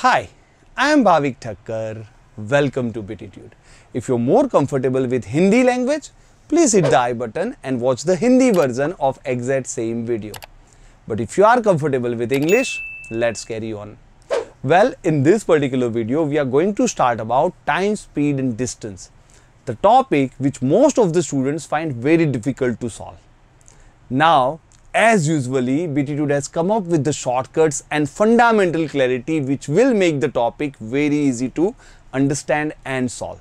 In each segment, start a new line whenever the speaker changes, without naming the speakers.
Hi, I am Bhavik Thakkar. Welcome to Btitude. If you're more comfortable with Hindi language, please hit the I button and watch the Hindi version of exact same video. But if you are comfortable with English, let's carry on. Well, in this particular video, we are going to start about time, speed and distance. The topic which most of the students find very difficult to solve. Now, as usually, Btitude has come up with the shortcuts and fundamental clarity which will make the topic very easy to understand and solve.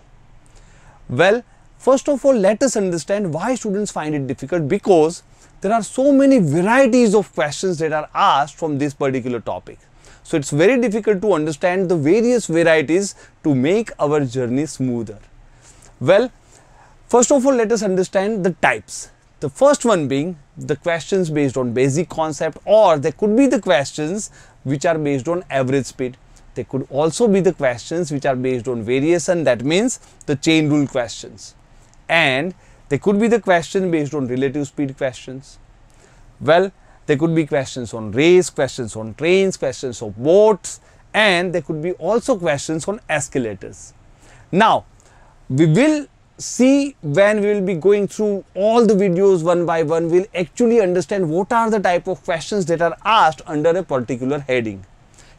Well, first of all, let us understand why students find it difficult because there are so many varieties of questions that are asked from this particular topic. So, it's very difficult to understand the various varieties to make our journey smoother. Well, first of all, let us understand the types. The first one being the questions based on basic concept or there could be the questions which are based on average speed. There could also be the questions which are based on variation that means the chain rule questions. And there could be the question based on relative speed questions. Well, there could be questions on race, questions on trains, questions of boats and there could be also questions on escalators. Now, we will see when we will be going through all the videos one by one, we'll actually understand what are the type of questions that are asked under a particular heading.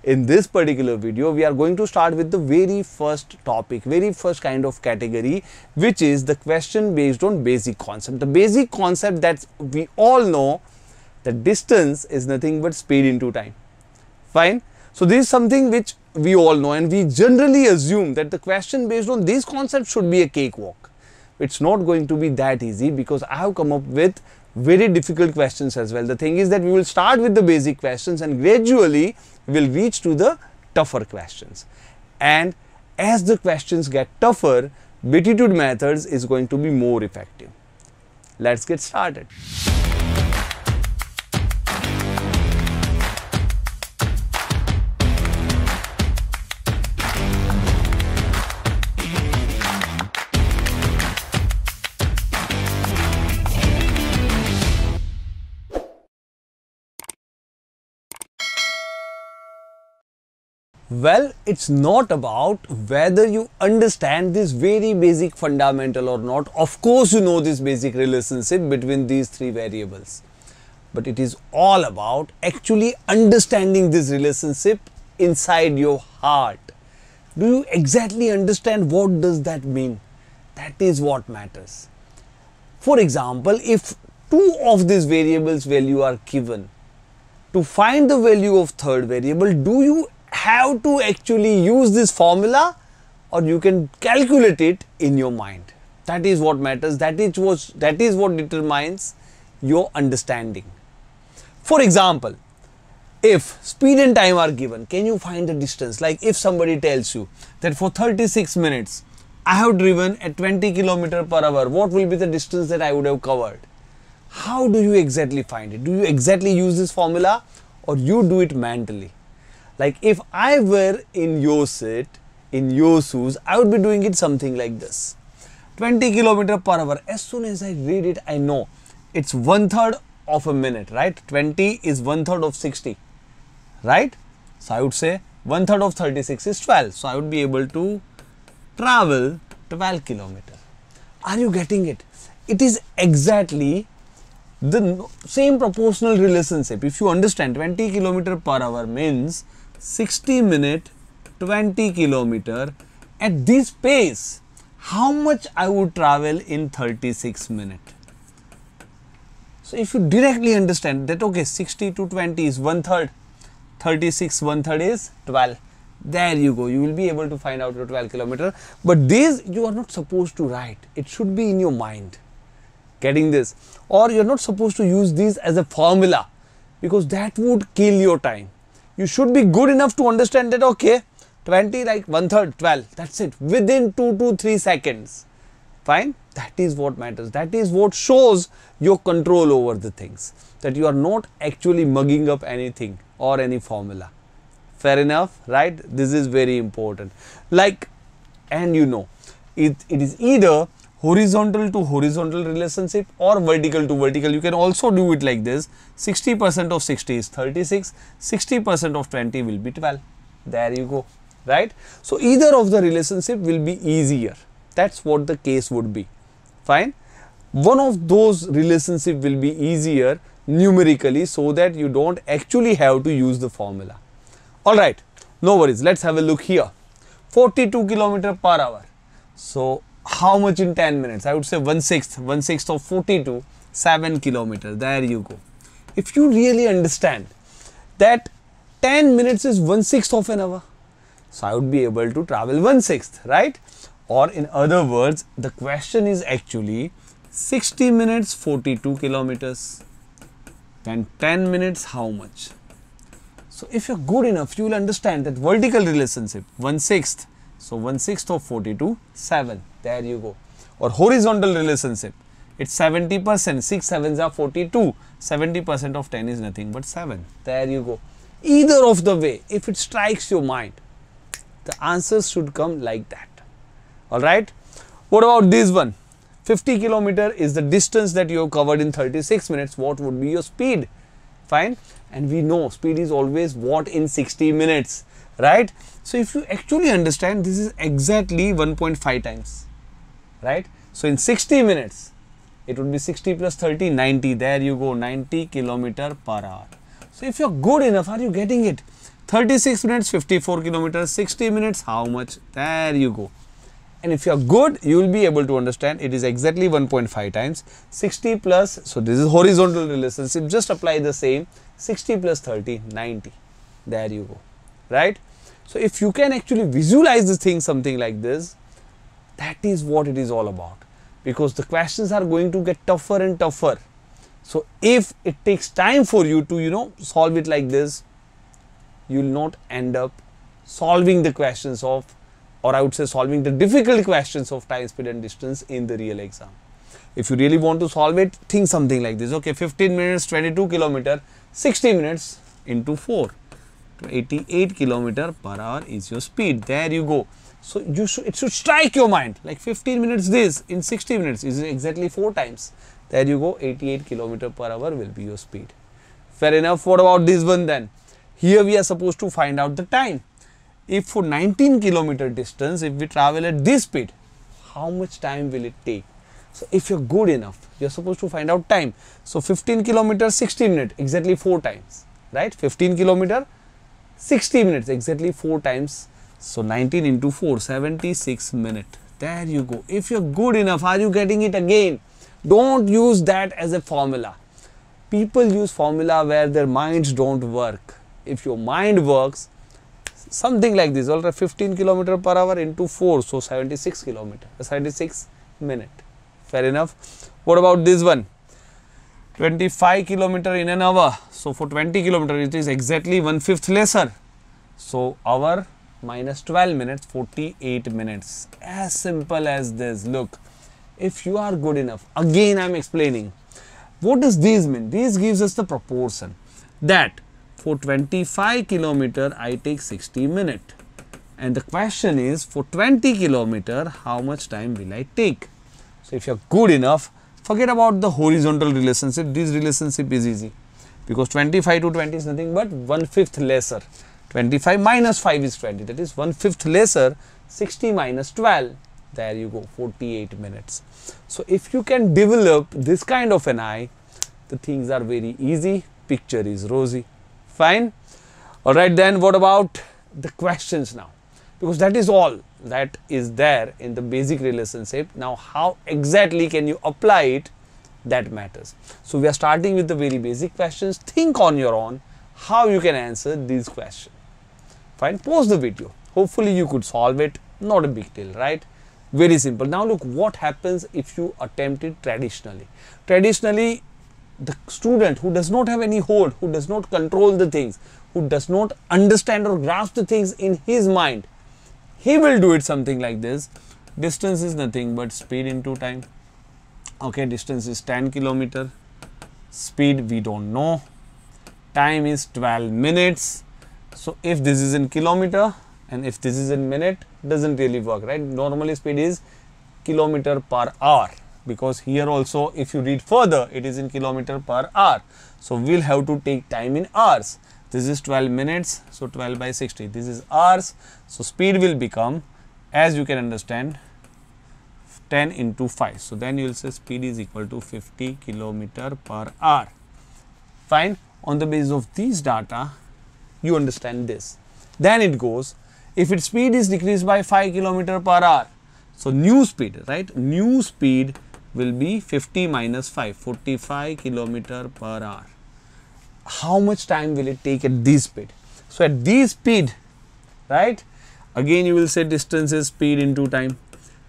In this particular video, we are going to start with the very first topic, very first kind of category, which is the question based on basic concept. The basic concept that we all know that distance is nothing but speed into time. Fine. So, this is something which we all know and we generally assume that the question based on these concepts should be a cakewalk it's not going to be that easy because I have come up with very difficult questions as well. The thing is that we will start with the basic questions and gradually we will reach to the tougher questions. And as the questions get tougher, Btitude methods is going to be more effective. Let's get started. Well, it's not about whether you understand this very basic fundamental or not. Of course, you know this basic relationship between these three variables. But it is all about actually understanding this relationship inside your heart. Do you exactly understand what does that mean? That is what matters. For example, if two of these variables value are given, to find the value of third variable, do you have to actually use this formula or you can calculate it in your mind. That is what matters. That is what, that is what determines your understanding. For example, if speed and time are given, can you find the distance? Like if somebody tells you that for 36 minutes, I have driven at 20 km per hour, what will be the distance that I would have covered? How do you exactly find it? Do you exactly use this formula or you do it mentally? Like if I were in your seat, in your shoes, I would be doing it something like this. 20 kilometer per hour. As soon as I read it, I know it's one third of a minute, right? 20 is one third of 60, right? So I would say one third of 36 is 12. So I would be able to travel 12 kilometer. Are you getting it? It is exactly the same proportional relationship. If you understand 20 kilometer per hour means 60 minute 20 kilometer at this pace how much I would travel in 36 minute? So if you directly understand that okay 60 to 20 is one third 36 one third is 12 there you go you will be able to find out your 12 kilometer. But this you are not supposed to write it should be in your mind getting this. Or you're not supposed to use this as a formula because that would kill your time you should be good enough to understand that okay 20 like one third 12 that's it. Within 2 to 3 seconds. Fine? That is what matters. That is what shows your control over the things. That you are not actually mugging up anything or any formula. Fair enough right? This is very important. Like and you know it, it is either horizontal to horizontal relationship or vertical to vertical. You can also do it like this 60% of 60 is 36, 60% of 20 will be 12. There you go. Right? So either of the relationship will be easier. That's what the case would be. Fine. One of those relationship will be easier numerically so that you don't actually have to use the formula. Alright, no worries. Let's have a look here. 42 kilometer per hour. So how much in 10 minutes? I would say 1 sixth, 1 sixth of 42, 7 kilometer. There you go. If you really understand that 10 minutes is 1 sixth of an hour, so I would be able to travel 1 sixth, right? Or in other words, the question is actually 60 minutes 42 kilometers. Then 10 minutes how much? So if you're good enough, you will understand that vertical relationship 1 sixth. So 1 sixth of 42, 7. There you go. Or horizontal relationship. It's 70%. 6 sevens are 42. 70% of 10 is nothing but 7. There you go. Either of the way, if it strikes your mind, the answers should come like that. Alright. What about this one? 50 kilometer is the distance that you have covered in 36 minutes. What would be your speed? Fine. And we know speed is always what in 60 minutes right? So if you actually understand this is exactly 1.5 times, right? So in 60 minutes, it would be 60 plus 30, 90. There you go, 90 kilometer per hour. So if you're good enough, are you getting it? 36 minutes, 54 kilometers, 60 minutes, how much? There you go. And if you're good, you will be able to understand it is exactly 1.5 times 60 plus, so this is horizontal relationship, just apply the same 60 plus 30, 90. There you go, right? So if you can actually visualize this thing something like this, that is what it is all about. Because the questions are going to get tougher and tougher. So if it takes time for you to, you know, solve it like this, you will not end up solving the questions of, or I would say solving the difficult questions of time, speed and distance in the real exam. If you really want to solve it, think something like this. Okay, 15 minutes, 22 kilometer, 60 minutes into 4. 88 kilometer per hour is your speed. There you go. So you should it should strike your mind like 15 minutes this in 60 minutes is exactly four times. There you go 88 kilometer per hour will be your speed. Fair enough. What about this one then? Here we are supposed to find out the time. If for 19 kilometer distance, if we travel at this speed, how much time will it take? So if you're good enough, you're supposed to find out time. So 15 kilometers, 60 minutes, exactly four times, right? 15 kilometer, 60 minutes exactly 4 times so 19 into 4 76 minute. There you go. If you're good enough are you getting it again? Don't use that as a formula. People use formula where their minds don't work. If your mind works something like this all right 15 kilometer per hour into 4 so 76 kilometer 76 minute. Fair enough? What about this one? 25 kilometer in an hour. So for 20 kilometer it is exactly one fifth lesser. So hour minus 12 minutes 48 minutes. As simple as this. Look if you are good enough again I am explaining. What does this mean? This gives us the proportion that for 25 kilometer I take 60 minute. And the question is for 20 kilometer how much time will I take? So if you are good enough Forget about the horizontal relationship, this relationship is easy. Because 25 to 20 is nothing but one fifth lesser. 25 minus 5 is 20 that is 1 fifth lesser 60 minus 12 there you go 48 minutes. So if you can develop this kind of an eye the things are very easy picture is rosy fine alright then what about the questions now because that is all that is there in the basic relationship. Now, how exactly can you apply it that matters. So, we are starting with the very basic questions. Think on your own how you can answer these questions. Fine, pause the video. Hopefully, you could solve it. Not a big deal, right? Very simple. Now, look what happens if you attempt it traditionally. Traditionally, the student who does not have any hold, who does not control the things, who does not understand or grasp the things in his mind, he will do it something like this distance is nothing but speed into time okay distance is 10 kilometer speed we don't know time is 12 minutes so if this is in kilometer and if this is in minute doesn't really work right? Normally speed is kilometer per hour because here also if you read further it is in kilometer per hour. So we'll have to take time in hours. This is 12 minutes so 12 by 60 this is hours. So speed will become as you can understand 10 into 5 so then you will say speed is equal to 50 kilometer per hour. Fine. On the basis of these data you understand this. Then it goes if its speed is decreased by 5 km per hour so new speed right? New speed will be 50 minus 5 45 km per hour. How much time will it take at this speed? So at this speed right? Again you will say distance is speed into time.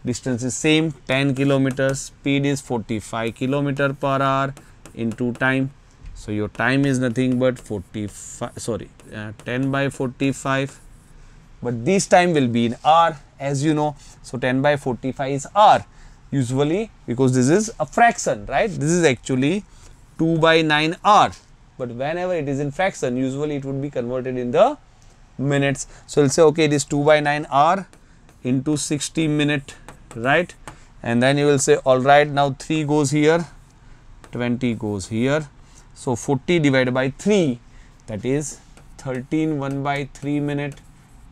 Distance is same 10 kilometers speed is 45 kilometer per hour into time so your time is nothing but 45 sorry uh, 10 by 45 but this time will be in R as you know. So 10 by 45 is R usually because this is a fraction right? This is actually 2 by 9 R. But whenever it is in fraction usually it would be converted in the minutes. So we'll say okay it is 2 by 9 R into 60 minute right? And then you will say all right now 3 goes here 20 goes here so 40 divided by 3 that is 13 1 by 3 minute.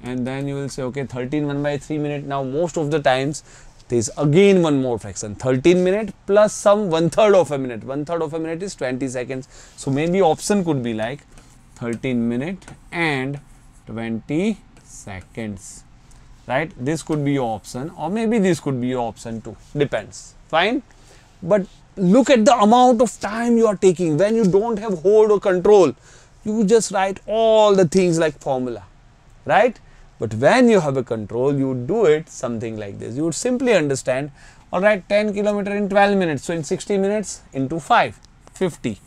And then you will say okay 13 1 by 3 minute. Now most of the times there is again one more fraction. 13 minute plus some one third of a minute. One third of a minute is 20 seconds. So maybe option could be like 13 minute and 20 seconds. Right? This could be your option or maybe this could be your option too. Depends. Fine? But look at the amount of time you are taking when you don't have hold or control you just write all the things like formula right but when you have a control, you do it something like this. You would simply understand, all right, 10 kilometer in 12 minutes. So in 60 minutes into 5, 50.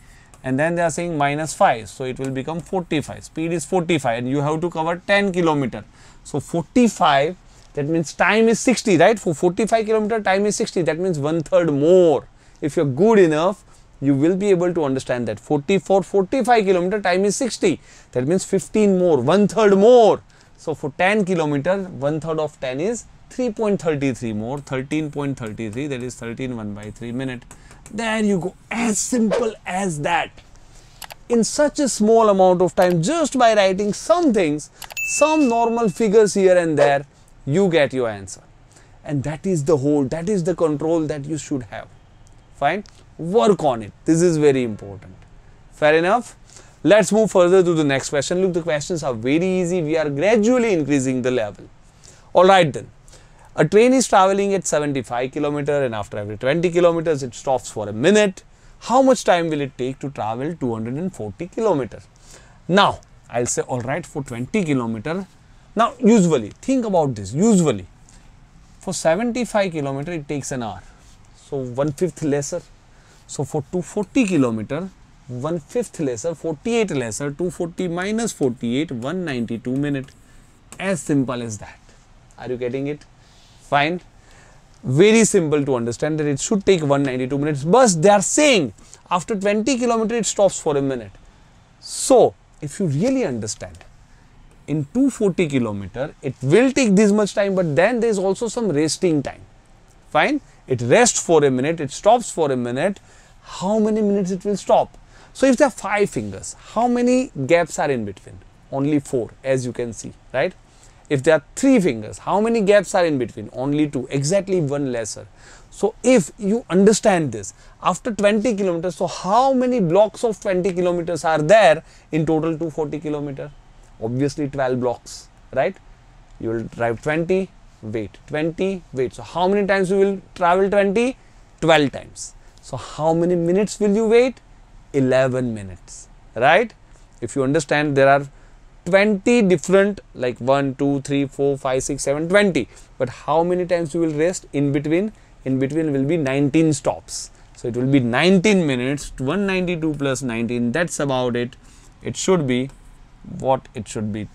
And then they are saying minus 5. So it will become 45. Speed is 45 and you have to cover 10 kilometer. So 45, that means time is 60, right? For 45 kilometer, time is 60. That means one third more. If you're good enough, you will be able to understand that 44, 45 kilometer time is 60. That means 15 more, one third more. So for 10 kilometer, one third of 10 is 3.33 more, 13.33 that is 13 1 by 3 minute. There you go, as simple as that. In such a small amount of time, just by writing some things, some normal figures here and there, you get your answer. And that is the whole, that is the control that you should have. Fine? Work on it. This is very important. Fair enough? Let's move further to the next question. Look, the questions are very easy. We are gradually increasing the level. Alright then. A train is traveling at 75 km and after every 20 kilometers it stops for a minute. How much time will it take to travel 240 km? Now, I'll say alright for 20 km. Now, usually, think about this. Usually, for 75 km it takes an hour. So, one fifth lesser. So, for 240 km one fifth lesser 48 lesser 240 minus 48 192 minute. As simple as that. Are you getting it? Fine. Very simple to understand that it should take 192 minutes. But they are saying after 20 kilometer it stops for a minute. So if you really understand in 240 kilometer it will take this much time but then there is also some resting time. Fine it rests for a minute it stops for a minute how many minutes it will stop so if there are five fingers, how many gaps are in between? Only four as you can see, right? If there are three fingers, how many gaps are in between? Only two, exactly one lesser. So if you understand this, after 20 kilometers, so how many blocks of 20 kilometers are there in total 240 kilometer? Obviously 12 blocks, right? You will drive 20, wait, 20, wait. So how many times you will travel 20? 12 times. So how many minutes will you wait? 11 minutes right if you understand there are 20 different like 1 2 3 4 5 6 7 20 but how many times you will rest in between in between will be 19 stops so it will be 19 minutes 192 plus 19 that's about it it should be what it should be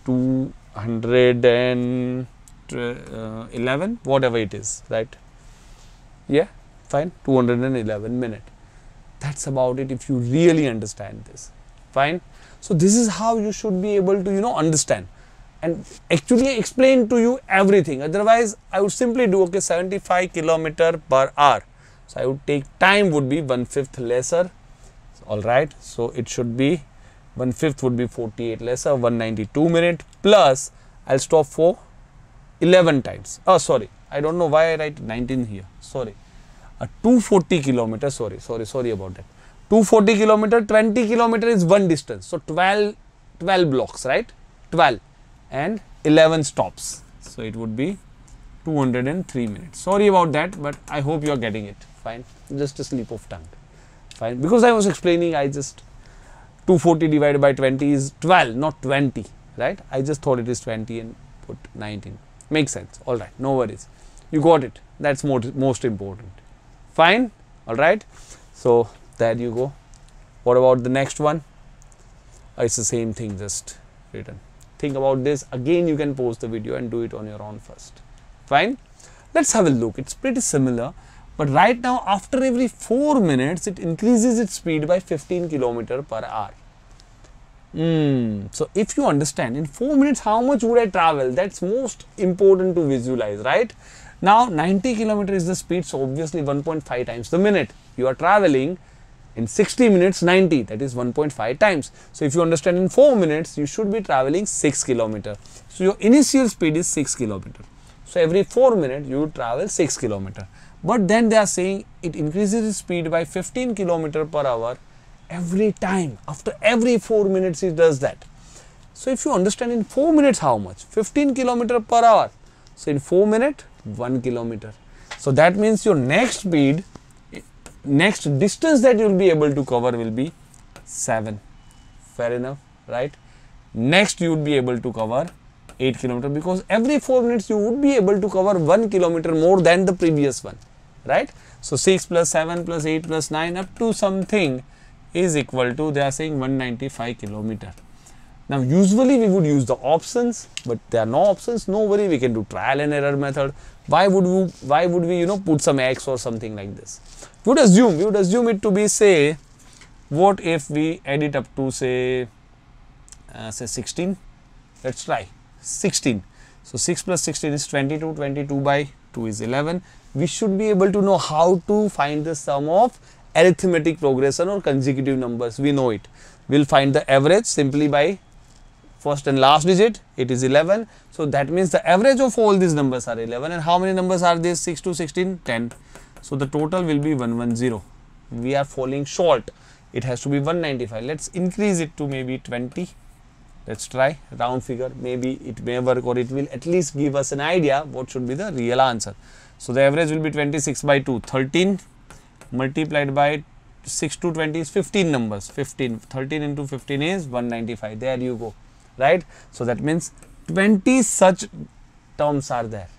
211 uh, whatever it is right? Yeah fine 211 minute. That's about it if you really understand this fine? So this is how you should be able to you know understand and actually explain to you everything. Otherwise i would simply do okay 75 kilometer per hour. So i would take time would be one fifth lesser. All right so it should be 1 fifth would be 48 lesser 192 minute. Plus I'll stop for 11 times. Oh sorry. I don't know why I write 19 here. Sorry. A 240 kilometer sorry sorry sorry about that. 240 kilometer 20 kilometer is one distance. So 12 12 blocks right? 12 and 11 stops. So it would be 203 minutes. Sorry about that but I hope you are getting it. Fine. Just a slip of tongue. Fine. Because I was explaining I just 240 divided by 20 is 12 not 20 right? I just thought it is 20 and put 19 makes sense. All right. No worries. You got it. That's more, most important. Fine. All right. So there you go. What about the next one? Uh, it's the same thing just written. Think about this. Again you can pause the video and do it on your own first. Fine. Let's have a look. It's pretty similar but right now after every 4 minutes it increases its speed by 15 kilometer per hour mm. so if you understand in 4 minutes how much would i travel? That's most important to visualize right? Now 90 kilometer is the speed so obviously 1.5 times the minute. You are traveling in 60 minutes 90 that is 1.5 times. So if you understand in 4 minutes you should be traveling 6 kilometer. So your initial speed is 6 kilometer. So every 4 minutes you travel 6 kilometer. But then they are saying it increases its speed by 15 kilometer per hour every time after every 4 minutes he does that. So if you understand in 4 minutes how much 15 kilometer per hour. So in 4 minutes 1 kilometer. So that means your next speed next distance that you will be able to cover will be 7 fair enough right? Next you would be able to cover 8 kilometer because every 4 minutes you would be able to cover 1 kilometer more than the previous one right? So 6 plus 7 plus 8 plus 9 up to something is equal to they are saying 195 kilometer. Now usually we would use the options but there are no options no worry we can do trial and error method. Why would we why would we you know put some x or something like this? We would assume we would assume it to be say what if we add it up to say uh, say 16 let's try 16 so 6 plus 16 is 22 22 by 2 is 11 we should be able to know how to find the sum of arithmetic progression or consecutive numbers. We know it. We'll find the average simply by first and last digit. It is 11 so that means the average of all these numbers are 11 and how many numbers are these 6 to 16 10 so the total will be 110 we are falling short. It has to be 195 let's increase it to maybe 20 let's try. Round figure. Maybe it may work or it will at least give us an idea what should be the real answer. So the average will be 26 by 2 13 multiplied by 6 to 20 is 15 numbers. 15 13 into 15 is 195 there you go right? So that means 20 such terms are there.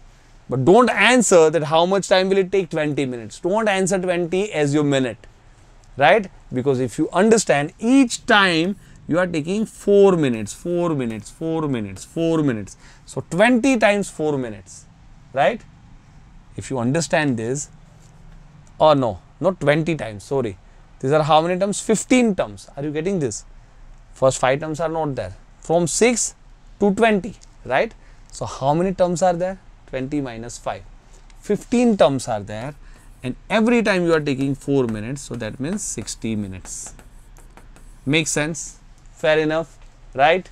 But don't answer that how much time will it take? 20 minutes. Don't answer 20 as your minute right? Because if you understand each time you are taking 4 minutes 4 minutes 4 minutes 4 minutes. So 20 times 4 minutes right? If you understand this or no not 20 times sorry. These are how many terms? 15 terms. Are you getting this? First 5 terms are not there. From 6 to 20 right? So how many terms are there? 20 minus 5 15 terms are there and every time you are taking 4 minutes so that means 60 minutes. Makes sense? Fair enough right?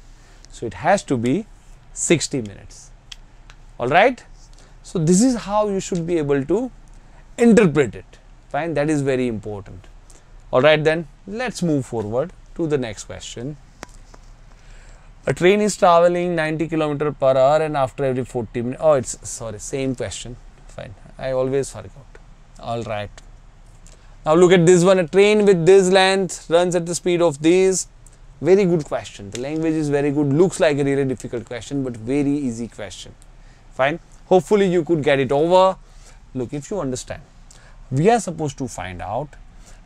So it has to be 60 minutes. All right? So this is how you should be able to interpret it fine that is very important all right then let's move forward to the next question a train is traveling 90 km per hour and after every 40 minutes, oh, it's sorry, same question. Fine. I always forgot. All right. Now look at this one. A train with this length runs at the speed of this. Very good question. The language is very good. Looks like a really difficult question, but very easy question. Fine. Hopefully you could get it over. Look, if you understand, we are supposed to find out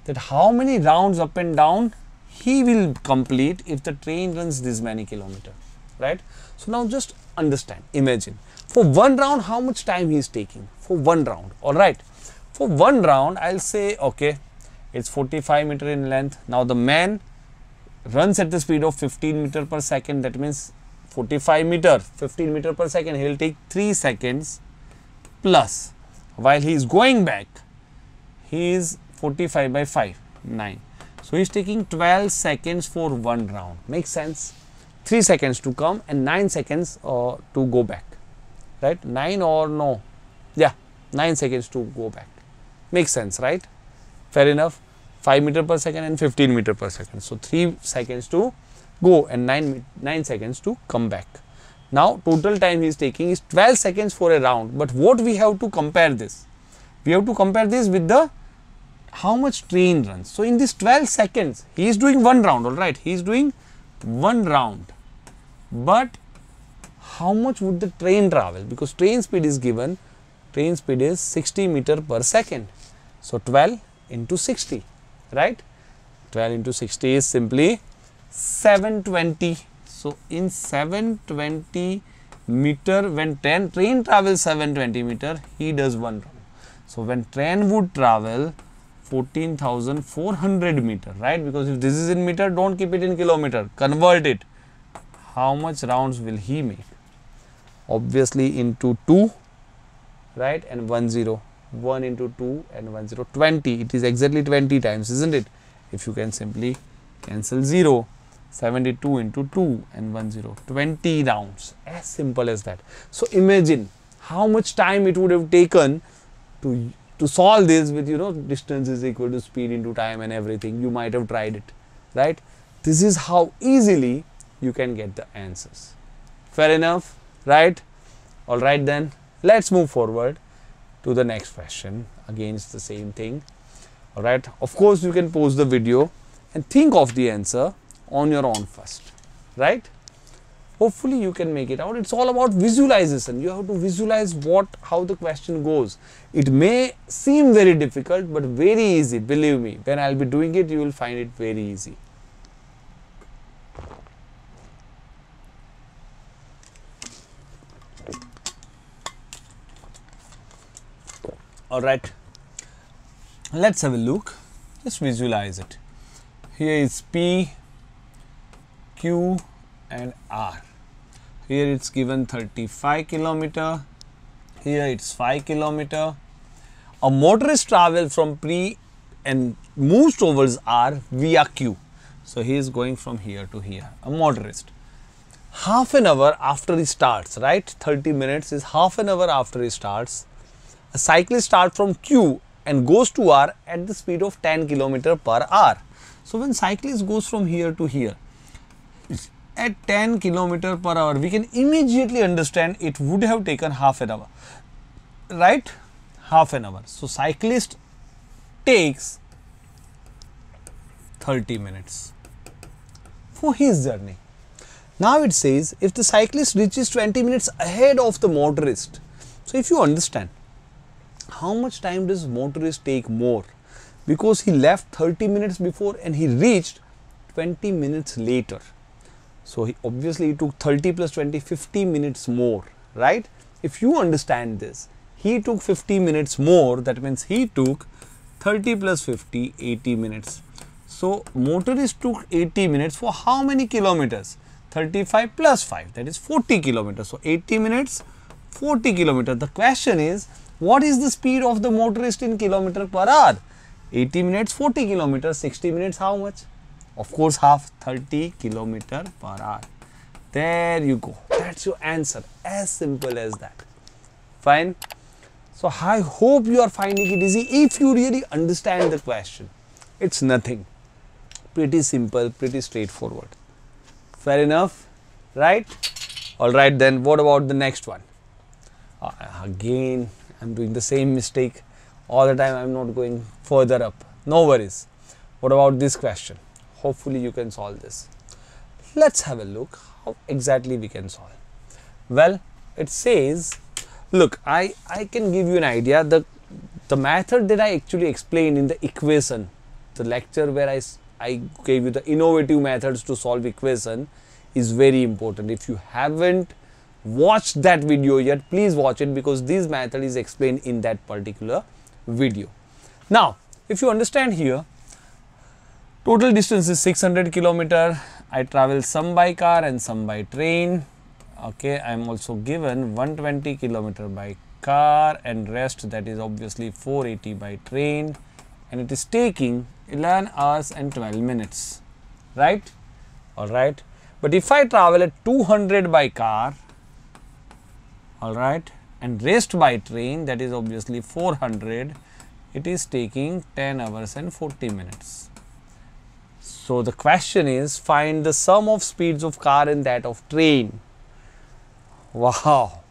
that how many rounds up and down he will complete if the train runs this many kilometer right? So now just understand imagine for one round how much time he is taking? For one round all right? For one round i'll say okay it's 45 meter in length. Now the man runs at the speed of 15 meter per second. That means 45 meter 15 meter per second he will take 3 seconds plus. While he is going back he is 45 by 5 9 So he's taking 12 seconds for one round. Makes sense. 3 seconds to come and 9 seconds uh, to go back. Right? 9 or no? Yeah, 9 seconds to go back. Makes sense, right? Fair enough. 5 meter per second and 15 meter per second. So 3 seconds to go and 9, 9 seconds to come back. Now total time he is taking is 12 seconds for a round. But what we have to compare this? We have to compare this with the how much train runs. So in this 12 seconds, he is doing one round, all right. He is doing one round. But how much would the train travel? Because train speed is given, train speed is 60 meter per second. So 12 into 60, right? 12 into 60 is simply 720. So in 720 meter, when train, train travels 720 meter, he does one round. So when train would travel 14,400 meter, right? Because if this is in meter, don't keep it in kilometer, convert it. How much rounds will he make? Obviously into 2, right? And 1 0. 1 into 2 and 1 0. 20. It is exactly 20 times, isn't it? If you can simply cancel 0. 72 into 2 and 1 0. 20 rounds. As simple as that. So imagine how much time it would have taken to to solve this with you know distance is equal to speed into time and everything you might have tried it right? This is how easily you can get the answers. Fair enough right? All right then let's move forward to the next question again it's the same thing. All right of course you can pause the video and think of the answer on your own first right hopefully you can make it out. It's all about visualization. You have to visualize what how the question goes. It may seem very difficult but very easy. Believe me when i'll be doing it you will find it very easy. All right. Let's have a look. Just visualize it. Here is p q and r here it's given 35 kilometer. Here it's 5 kilometer. A motorist travel from pre and moves towards r via q. So he is going from here to here a motorist. Half an hour after he starts right? 30 minutes is half an hour after he starts. A cyclist starts from q and goes to r at the speed of 10 kilometer per hour. So when cyclist goes from here to here at 10 kilometer per hour we can immediately understand it would have taken half an hour. Right? Half an hour. So cyclist takes 30 minutes for his journey. Now it says if the cyclist reaches 20 minutes ahead of the motorist so if you understand how much time does motorist take more? Because he left 30 minutes before and he reached 20 minutes later so he obviously he took 30 plus 20, 50 minutes more, right? If you understand this, he took 50 minutes more, that means he took 30 plus 50, 80 minutes. So motorist took 80 minutes for how many kilometers? 35 plus 5, that is 40 kilometers. So 80 minutes, 40 kilometers. The question is, what is the speed of the motorist in kilometer per hour? 80 minutes, 40 kilometers, 60 minutes, how much? Of course half 30 kilometer per hour. There you go. That's your answer. As simple as that. Fine? So i hope you are finding it easy. If you really understand the question it's nothing. Pretty simple pretty straightforward. Fair enough? Right? All right then. What about the next one? Uh, again i'm doing the same mistake. All the time i'm not going further up. No worries. What about this question hopefully you can solve this. Let's have a look how exactly we can solve. Well it says look i i can give you an idea. The the method that i actually explained in the equation the lecture where i i gave you the innovative methods to solve equation is very important. If you haven't watched that video yet please watch it because this method is explained in that particular video. Now if you understand here Total distance is 600 kilometer. I travel some by car and some by train. Okay, I am also given 120 kilometer by car and rest that is obviously 480 by train. And it is taking 11 hours and 12 minutes. Right? All right but if i travel at 200 by car all right and rest by train that is obviously 400 it is taking 10 hours and 40 minutes so the question is find the sum of speeds of car and that of train. Wow.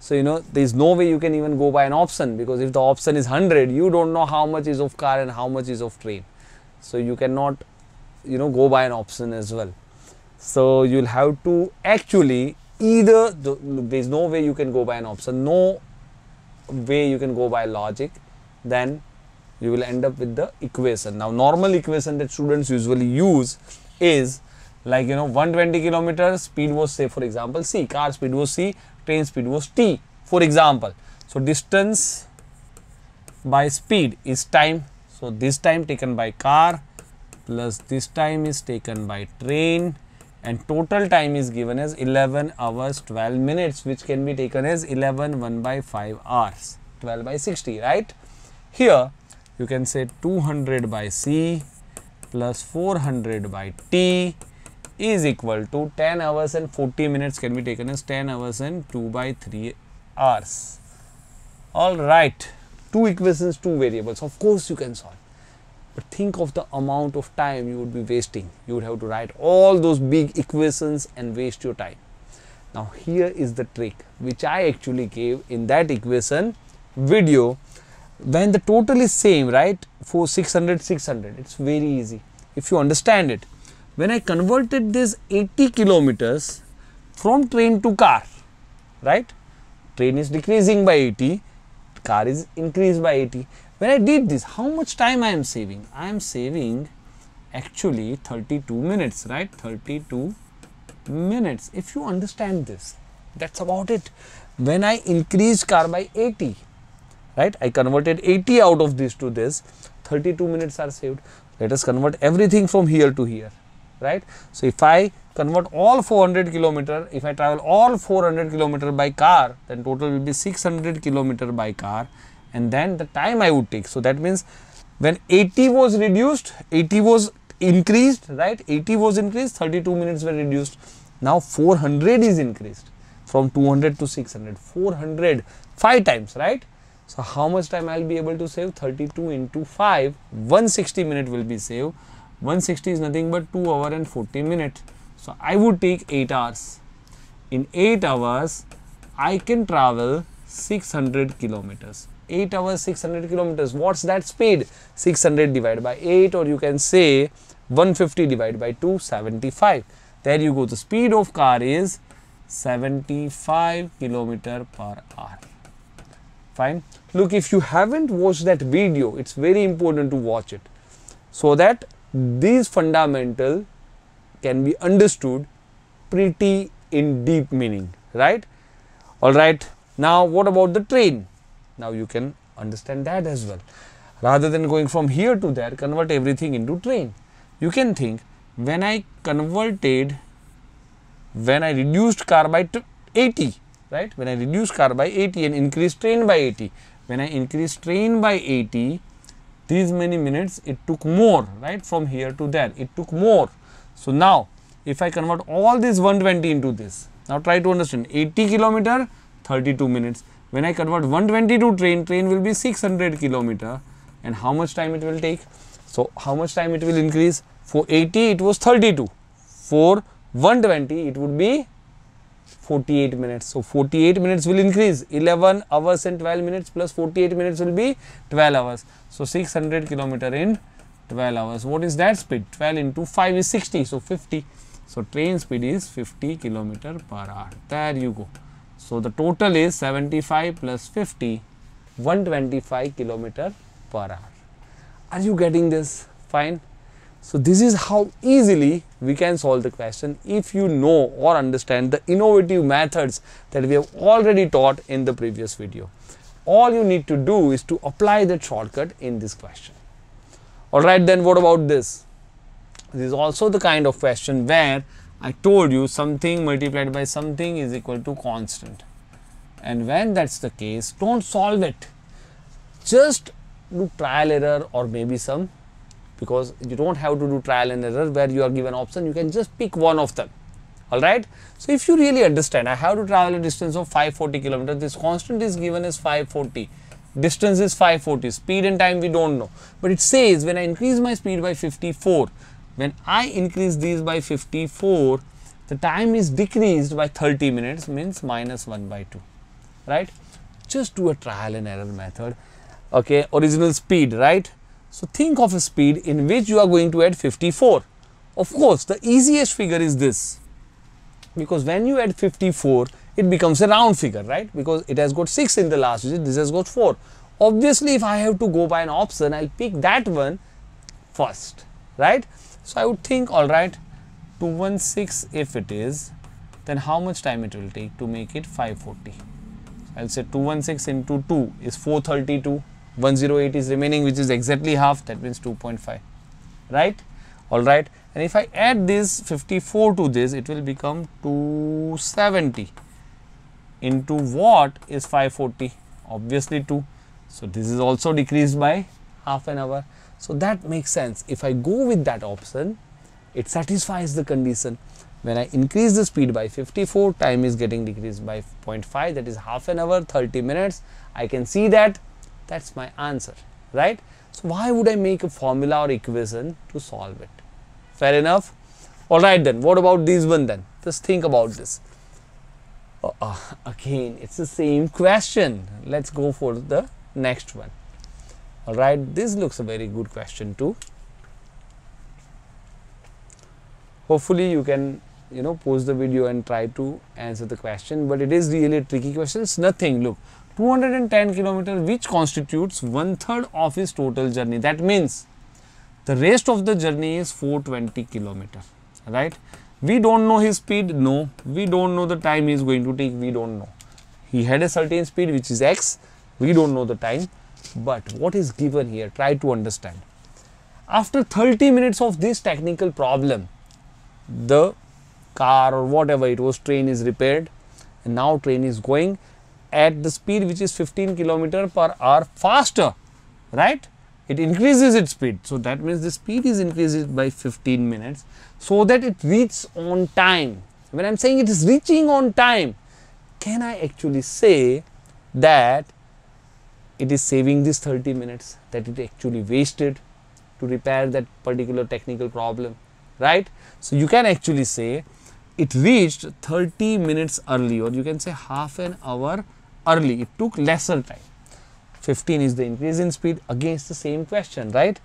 So you know there is no way you can even go by an option because if the option is 100 you don't know how much is of car and how much is of train. So you cannot you know go by an option as well. So you'll have to actually either the, there's no way you can go by an option no way you can go by logic then you will end up with the equation. Now normal equation that students usually use is like you know 120 kilometers speed was say for example c car speed was c train speed was t for example. So distance by speed is time. So this time taken by car plus this time is taken by train and total time is given as 11 hours 12 minutes which can be taken as 11 1 by 5 hours 12 by 60 right? Here you can say 200 by c plus 400 by t is equal to 10 hours and 40 minutes can be taken as 10 hours and 2 by 3 hours. All right, two equations, two variables. Of course, you can solve. But think of the amount of time you would be wasting. You would have to write all those big equations and waste your time. Now, here is the trick which I actually gave in that equation video. When the total is same, right, for 600, 600, it's very easy. If you understand it, when I converted this 80 kilometers from train to car, right? Train is decreasing by 80, car is increased by 80. When I did this, how much time I am saving? I am saving actually 32 minutes, right? 32 minutes. If you understand this, that's about it. When I increase car by 80, right? I converted 80 out of this to this, 32 minutes are saved. Let us convert everything from here to here right. So, if I convert all 400 kilometer, if I travel all 400 kilometer by car, then total will be 600 kilometer by car and then the time I would take. So, that means when 80 was reduced, 80 was increased, right, 80 was increased, 32 minutes were reduced. Now, 400 is increased from 200 to 600, 400, 5 times, right. So, how much time I will be able to save? 32 into 5, 160 minute will be saved 160 is nothing but 2 hour and 40 minutes. So, I would take 8 hours. In 8 hours, I can travel 600 kilometers. 8 hours 600 kilometers. What's that speed? 600 divided by 8 or you can say 150 divided by 2, 75. There you go. The speed of car is 75 kilometer per hour. Fine. Look, if you haven't watched that video, it's very important to watch it. So that these fundamental can be understood pretty in deep meaning right? All right. Now what about the train? Now you can understand that as well. Rather than going from here to there convert everything into train. You can think when i converted when i reduced car by 80 right? When i reduce car by 80 and increase train by 80 when i increase train by 80 these many minutes it took more right from here to there. It took more. So now if i convert all this 120 into this now try to understand 80 kilometer 32 minutes. When i convert 120 to train train will be 600 kilometer. And how much time it will take? So how much time it will increase? For 80 it was 32 for 120 it would be 48 minutes. So, 48 minutes will increase 11 hours and 12 minutes plus 48 minutes will be 12 hours. So, 600 kilometer in 12 hours. What is that speed? 12 into 5 is 60. So, 50. So, train speed is 50 kilometer per hour. There you go. So, the total is 75 plus 50, 125 kilometer per hour. Are you getting this? Fine. So, this is how easily we can solve the question if you know or understand the innovative methods that we have already taught in the previous video. All you need to do is to apply that shortcut in this question. Alright then what about this? This is also the kind of question where I told you something multiplied by something is equal to constant. And when that's the case, don't solve it. Just do trial error or maybe some because you don't have to do trial and error where you are given option you can just pick one of them. All right so if you really understand i have to travel a distance of 540 kilometers. This constant is given as 540 distance is 540 speed and time we don't know. But it says when i increase my speed by 54 when i increase these by 54 the time is decreased by 30 minutes means minus 1 by 2 right? Just do a trial and error method. Okay? Original speed right so think of a speed in which you are going to add 54 of course the easiest figure is this. Because when you add 54 it becomes a round figure right? Because it has got 6 in the last digit this has got 4 obviously if i have to go by an option i'll pick that one first right? So i would think all right 216 if it is then how much time it will take to make it 540 i'll say 216 into 2 is 432 108 is remaining which is exactly half that means 2.5 right? All right. And if I add this 54 to this it will become 270 into what is 540 obviously 2 so this is also decreased by half an hour. So that makes sense. If I go with that option it satisfies the condition. When I increase the speed by 54 time is getting decreased by 0.5 that is half an hour 30 minutes. I can see that that's my answer right so why would I make a formula or equation to solve it Fair enough? Alright then, what about this one then? Just think about this. Uh, uh, again, it's the same question. Let's go for the next one. Alright, this looks a very good question too. Hopefully you can you know pause the video and try to answer the question but it is really a tricky question it's nothing look 210 kilometers which constitutes one third of his total journey that means the rest of the journey is 420 kilometer, right? We don't know his speed, no. We don't know the time he is going to take, we don't know. He had a certain speed which is x, we don't know the time. But what is given here, try to understand. After 30 minutes of this technical problem, the car or whatever it was train is repaired and now train is going at the speed which is 15 kilometer per hour faster, right? it increases its speed. So, that means the speed is increased by 15 minutes so that it reaches on time. When I am saying it is reaching on time, can I actually say that it is saving this 30 minutes that it actually wasted to repair that particular technical problem, right? So, you can actually say it reached 30 minutes early or you can say half an hour early, it took lesser time. 15 is the increase in speed against the same question, right?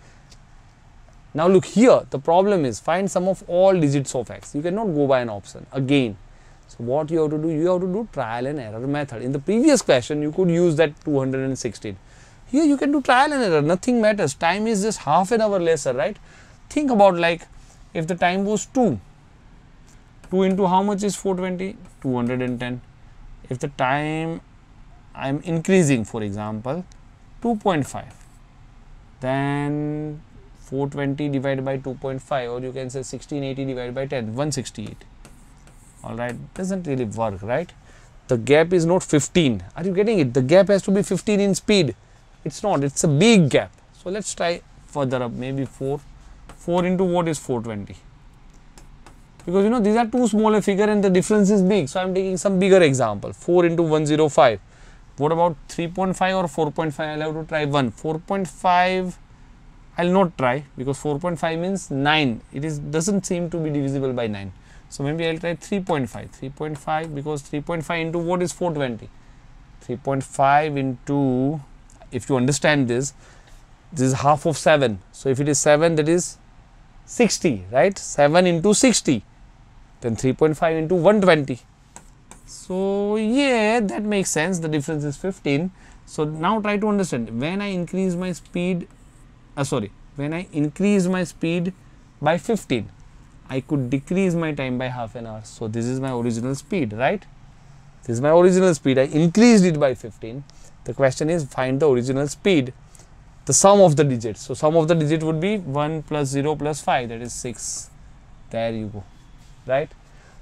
Now look here, the problem is find sum of all digits of x. You cannot go by an option again. So what you have to do, you have to do trial and error method. In the previous question, you could use that 216. Here you can do trial and error, nothing matters. Time is just half an hour lesser, right? Think about like if the time was 2, 2 into how much is 420? 210. If the time I am increasing for example 2.5 then 420 divided by 2.5 or you can say 1680 divided by 10 168 all right doesn't really work right? The gap is not 15 are you getting it? The gap has to be 15 in speed. It's not it's a big gap. So let's try further up maybe 4 4 into what is 420 because you know these are too small a figure and the difference is big. So i'm taking some bigger example. 4 into 105 what about 3.5 or 4.5? I'll have to try one. 4.5 I'll not try because 4.5 means 9. It is doesn't seem to be divisible by 9. So maybe I'll try 3.5. 3.5 because 3.5 into what is 420? 3.5 into if you understand this, this is half of 7. So if it is 7 that is 60, right? 7 into 60. Then 3.5 into 120 so yeah, that makes sense. The difference is 15. So now try to understand when I increase my speed, uh, sorry, when I increase my speed by 15, I could decrease my time by half an hour. So this is my original speed, right? This is my original speed. I increased it by 15. The question is find the original speed, the sum of the digits. So sum of the digit would be 1 plus 0 plus 5 that is 6. There you go, right?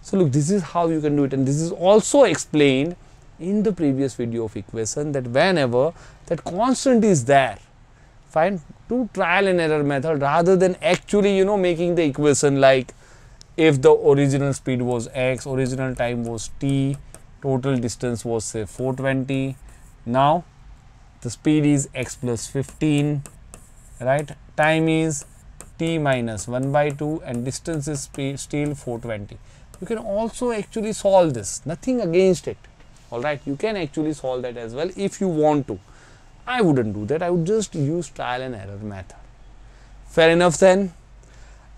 So look, this is how you can do it and this is also explained in the previous video of equation that whenever that constant is there, fine do trial and error method rather than actually you know making the equation like if the original speed was x original time was t total distance was say 420 now the speed is x plus 15 right? Time is t minus 1 by 2 and distance is still 420 you can also actually solve this. Nothing against it. All right? You can actually solve that as well if you want to. I wouldn't do that. I would just use trial and error method. Fair enough then?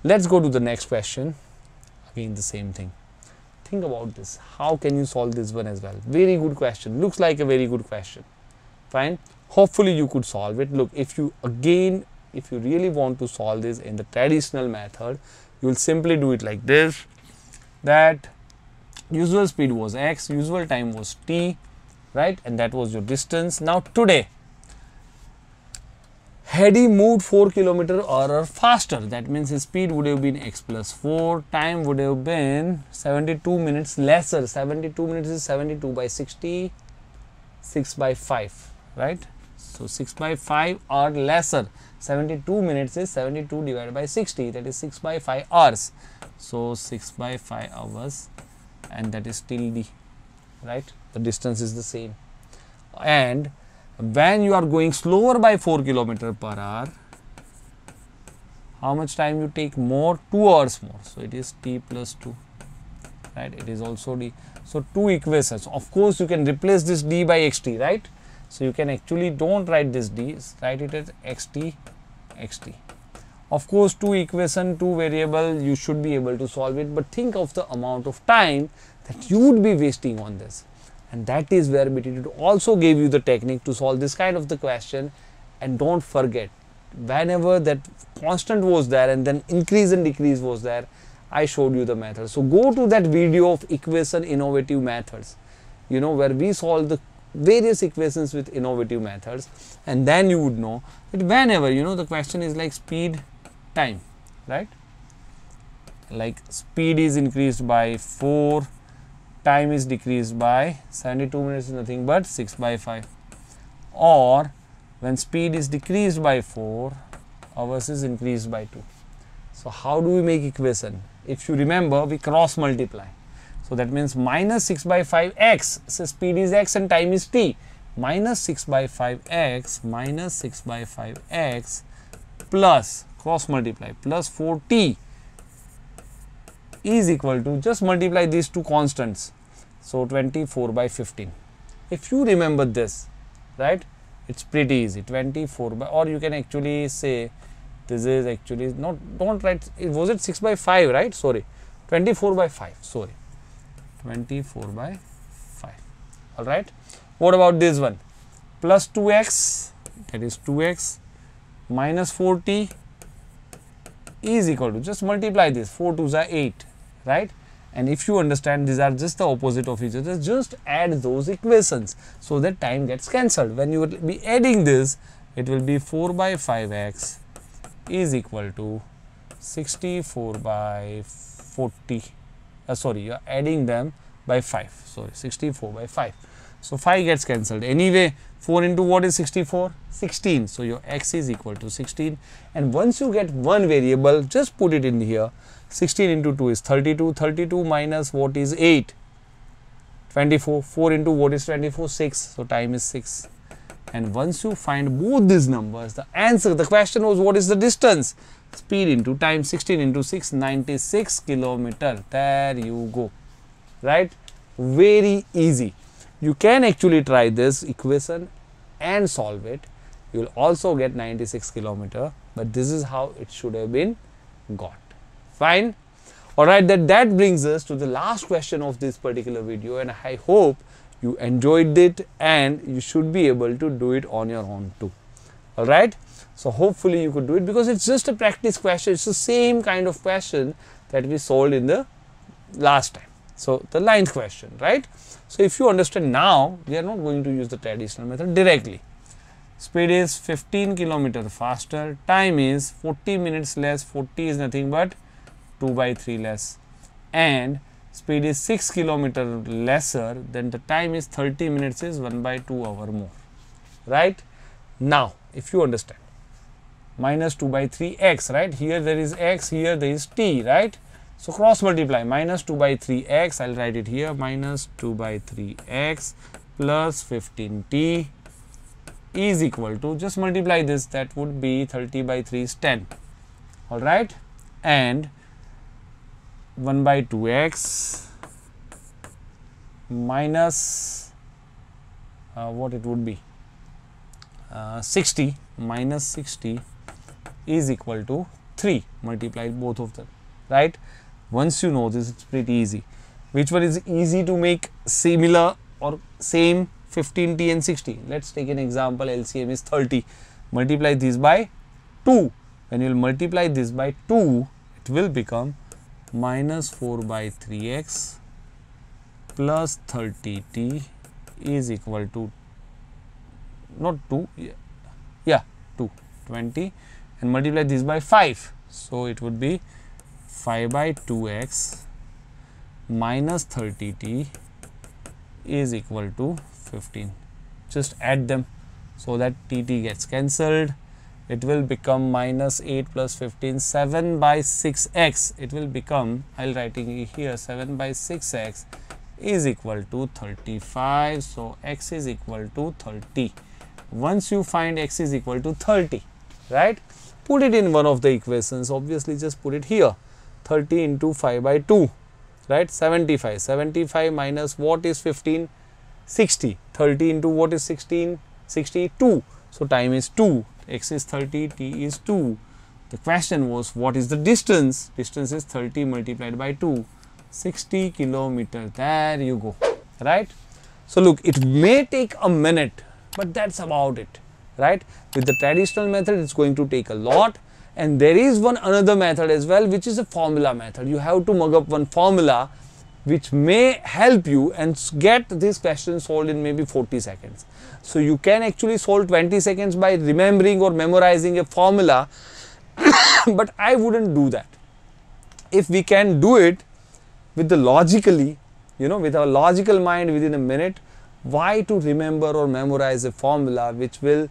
Let's go to the next question. Again the same thing. Think about this. How can you solve this one as well? Very good question. Looks like a very good question. Fine? Hopefully you could solve it. Look if you again if you really want to solve this in the traditional method you will simply do it like this that usual speed was x usual time was t right? And that was your distance. Now today had he moved 4 kilometer or er faster that means his speed would have been x plus 4 time would have been 72 minutes lesser. 72 minutes is 72 by 60 6 by 5 right? So 6 by 5 or lesser 72 minutes is 72 divided by 60 that is 6 by 5 hours. So 6 by 5 hours and that is still d right? The distance is the same. And when you are going slower by 4 kilometer per hour how much time you take? More 2 hours more. So it is t plus 2 right? It is also d. So two equations. Of course you can replace this d by xt right? So you can actually don't write this d. Write it as xt xt of course two equation two variable you should be able to solve it but think of the amount of time that you would be wasting on this. And that is where Btitude also gave you the technique to solve this kind of the question. And don't forget whenever that constant was there and then increase and decrease was there I showed you the method. So go to that video of equation innovative methods you know where we solve the various equations with innovative methods. And then you would know that whenever you know the question is like speed time right? Like speed is increased by 4 time is decreased by 72 minutes is nothing but 6 by 5 or when speed is decreased by 4 hours is increased by 2 so how do we make equation? If you remember we cross multiply so that means minus 6 by 5 x so speed is x and time is t minus 6 by 5 x minus 6 by 5 x plus cross multiply plus 4t is equal to just multiply these two constants so 24 by 15. If you remember this, right, it's pretty easy. 24 by, or you can actually say this is actually not, don't write, was it 6 by 5, right? Sorry, 24 by 5, sorry. 24 by 5. All right. What about this one? Plus 2x, that is 2x minus 4t is equal to just multiply this 4 2s are 8 right and if you understand these are just the opposite of each other just add those equations so that time gets cancelled when you will be adding this it will be 4 by 5x is equal to 64 by 40 uh, sorry you are adding them by 5 sorry 64 by 5 so 5 gets cancelled. Anyway 4 into what is 64 16 so your x is equal to 16 and once you get one variable just put it in here. 16 into 2 is 32 32 minus what is 8 24 4 into what is 24 6 so time is 6 and once you find both these numbers the answer the question was what is the distance speed into time 16 into 6 96 kilometer there you go right very easy you can actually try this equation and solve it you will also get 96 kilometer but this is how it should have been got Fine. Alright, that, that brings us to the last question of this particular video and I hope you enjoyed it and you should be able to do it on your own too. Alright. So, hopefully you could do it because it's just a practice question. It's the same kind of question that we solved in the last time. So, the ninth question, right. So, if you understand now, we are not going to use the traditional method directly. Speed is 15 kilometer faster, time is 40 minutes less, 40 is nothing but 2 by 3 less and speed is 6 kilometer lesser then the time is 30 minutes is 1 by 2 hour more right now if you understand
minus 2 by 3x, right? Here there is x, here there is t, right? So cross multiply minus 2 by 3x, I'll write it here minus 2 by 3x plus 15t is equal to just multiply this that would be 30 by 3 is 10 all right and 1 by 2x minus uh, what it would be uh, 60 minus 60 is equal to 3 multiplied both of them right? Once you know this it's pretty easy. Which one is easy to make similar or same? 15t and 60 let's take an example. LCM is 30 multiply this by 2 when you will multiply this by 2 it will become minus 4 by 3x plus 30t is equal to not 2 yeah, yeah 2 20 and multiply this by 5 so it would be 5 by 2x minus 30t is equal to 15 just add them so that tt gets cancelled. It will become minus 8 plus 15 7 by 6x it will become i'll writing here 7 by 6x is equal to 35 so x is equal to 30 once you find x is equal to 30 right? Put it in one of the equations obviously just put it here. 30 into 5 by 2 right? 75 75 minus what is 15 60 30 into what is 16 62 so time is 2 x is 30 t is 2 the question was what is the distance? Distance is 30 multiplied by 2 60 kilometer. There you go right? So look it may take a minute but that's about it right? With the traditional method it's going to take a lot. And there is one another method as well which is a formula method. You have to mug up one formula which may help you and get this question solved in maybe 40 seconds. So you can actually solve 20 seconds by remembering or memorizing a formula. But i wouldn't do that. If we can do it with the logically you know with our logical mind within a minute why to remember or memorize a formula which will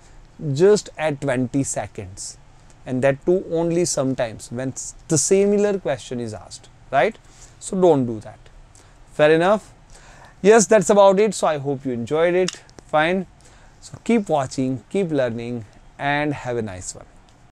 just at 20 seconds. And that too only sometimes when the similar question is asked right? So don't do that. Fair enough? Yes that's about it. So i hope you enjoyed it. Fine. So keep watching keep learning and have a nice one